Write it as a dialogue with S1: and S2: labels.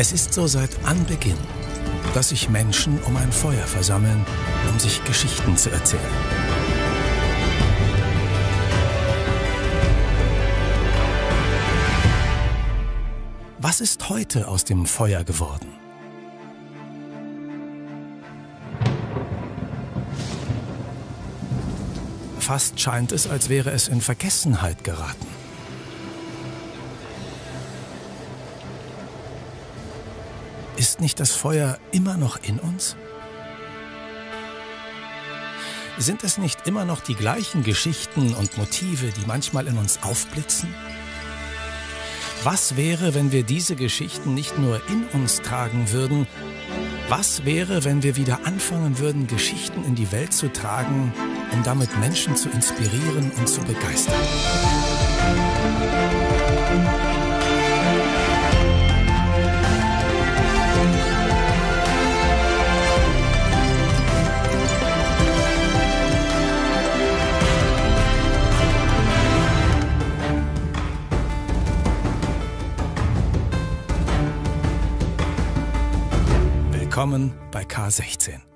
S1: Es ist so seit Anbeginn, dass sich Menschen um ein Feuer versammeln, um sich Geschichten zu erzählen. Was ist heute aus dem Feuer geworden? Fast scheint es, als wäre es in Vergessenheit geraten. Ist nicht das Feuer immer noch in uns? Sind es nicht immer noch die gleichen Geschichten und Motive, die manchmal in uns aufblitzen? Was wäre, wenn wir diese Geschichten nicht nur in uns tragen würden? Was wäre, wenn wir wieder anfangen würden, Geschichten in die Welt zu tragen, um damit Menschen zu inspirieren und zu begeistern? Willkommen bei K16.